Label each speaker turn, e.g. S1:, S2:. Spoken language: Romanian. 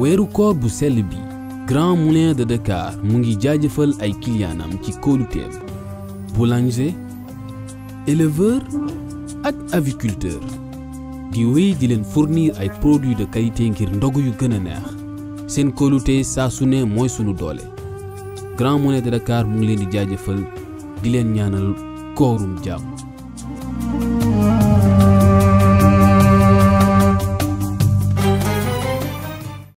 S1: weeru koor bu sell bi Grand Moulin de Dakar mu ngi jaajëfal ay clientam ci kóoluteem boulanger éleveur ak aviculteur di wéy di leen fournir ay produits de qualité ngir ndogu yu gën a neex. Seen kóolute saa su ne mooy sunu doole. Grand Moulin de Dakar mu ngi leen di jaajëfal di leen ñaanal koorum jàmm.